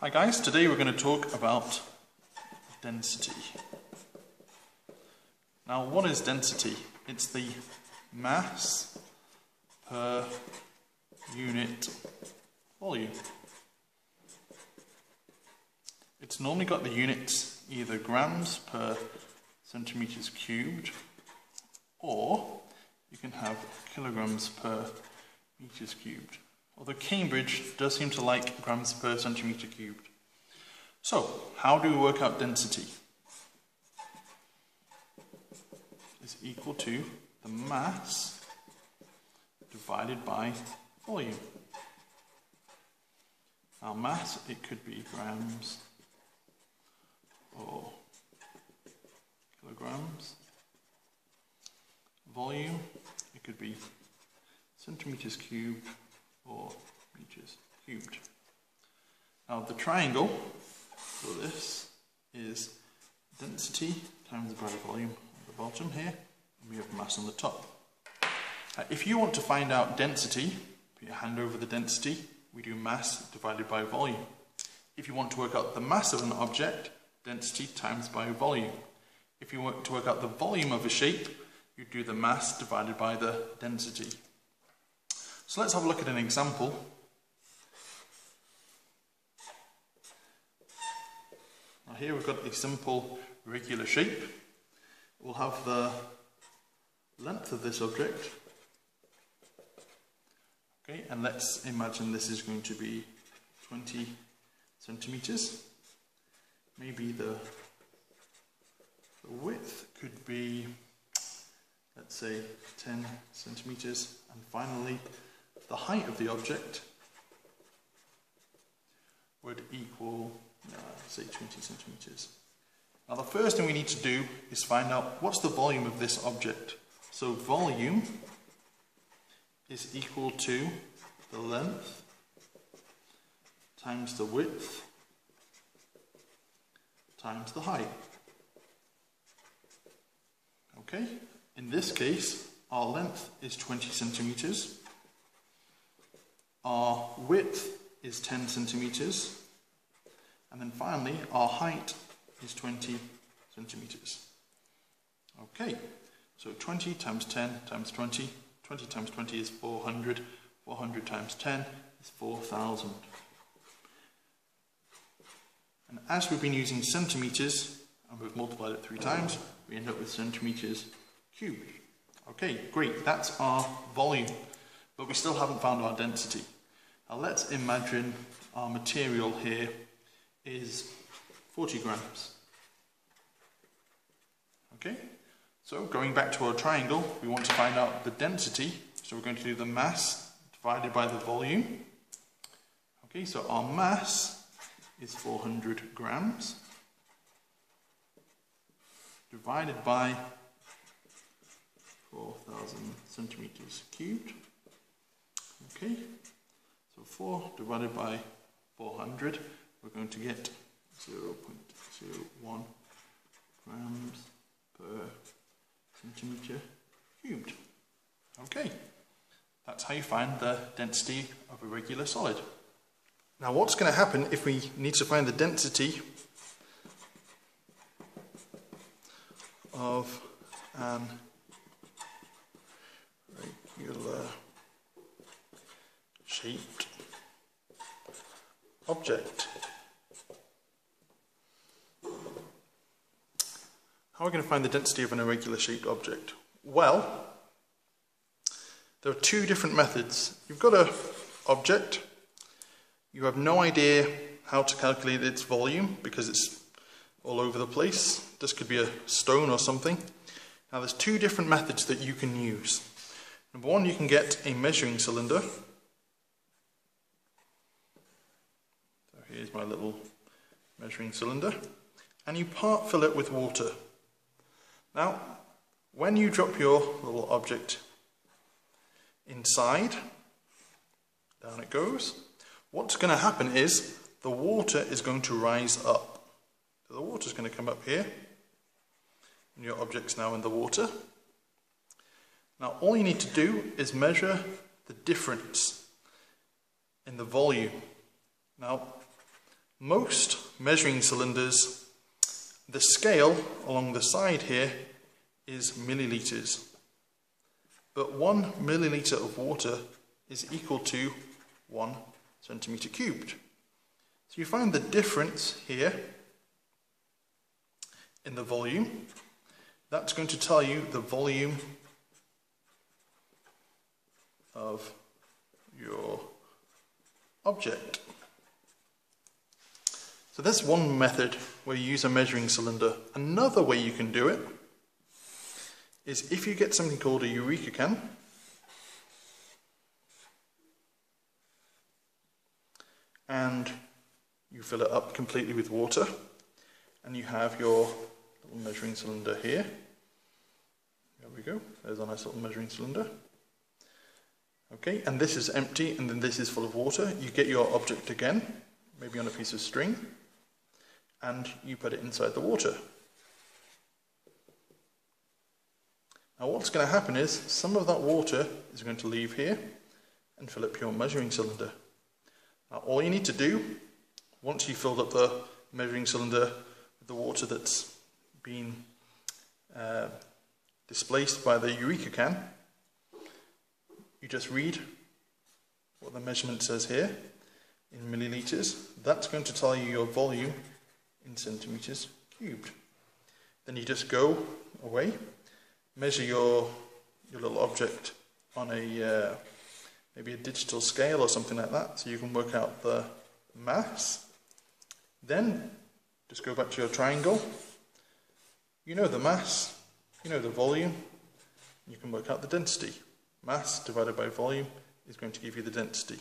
Hi guys, today we're going to talk about density. Now what is density? It's the mass per unit volume. It's normally got the units either grams per centimeters cubed or you can have kilograms per meters cubed. Although Cambridge does seem to like grams per centimetre cubed. So, how do we work out density? Is equal to the mass divided by volume. Now mass, it could be grams or kilograms. Volume, it could be centimetres cubed or meters cubed. Now the triangle for this is density times the volume at the bottom here, and we have mass on the top. Uh, if you want to find out density, put your hand over the density, we do mass divided by volume. If you want to work out the mass of an object, density times by volume. If you want to work out the volume of a shape, you do the mass divided by the density. So let's have a look at an example. Now here we've got a simple regular shape. We'll have the length of this object. Okay, and let's imagine this is going to be 20 centimeters. Maybe the, the width could be, let's say, 10 centimeters. And finally, the height of the object would equal, uh, say, 20 centimeters. Now the first thing we need to do is find out what's the volume of this object. So volume is equal to the length times the width times the height. Okay, in this case, our length is 20 centimeters our width is 10 centimeters. And then finally, our height is 20 centimeters. Okay, so 20 times 10 times 20. 20 times 20 is 400. 400 times 10 is 4,000. And as we've been using centimeters, and we've multiplied it three times, we end up with centimeters cubed. Okay, great, that's our volume. But we still haven't found our density. Now let's imagine our material here is 40 grams. Okay, so going back to our triangle, we want to find out the density. So we're going to do the mass divided by the volume. Okay, so our mass is 400 grams divided by 4,000 centimeters cubed. Okay, 4 divided by 400, we're going to get 0 0.01 grams per centimetre cubed. Okay, that's how you find the density of a regular solid. Now what's going to happen if we need to find the density of an regular shaped object. How are we going to find the density of an irregular shaped object? Well, there are two different methods. You've got an object, you have no idea how to calculate its volume because it's all over the place. This could be a stone or something. Now there's two different methods that you can use. Number one, you can get a measuring cylinder Here's my little measuring cylinder. And you part fill it with water. Now, when you drop your little object inside, down it goes, what's going to happen is the water is going to rise up. So the water is going to come up here, and your object's now in the water. Now all you need to do is measure the difference in the volume. Now most measuring cylinders, the scale along the side here is millilitres. But one milliliter of water is equal to one centimetre cubed. So you find the difference here in the volume. That's going to tell you the volume of your object. So that's one method where you use a measuring cylinder. Another way you can do it is if you get something called a Eureka can, and you fill it up completely with water, and you have your little measuring cylinder here. There we go, there's a nice little measuring cylinder. Okay, and this is empty, and then this is full of water. You get your object again, maybe on a piece of string, and you put it inside the water. Now what's going to happen is some of that water is going to leave here and fill up your measuring cylinder. Now all you need to do, once you've filled up the measuring cylinder with the water that's been uh, displaced by the Eureka can, you just read what the measurement says here in milliliters. That's going to tell you your volume in centimeters cubed. Then you just go away, measure your, your little object on a uh, maybe a digital scale or something like that so you can work out the mass. Then just go back to your triangle. You know the mass, you know the volume, you can work out the density. Mass divided by volume is going to give you the density.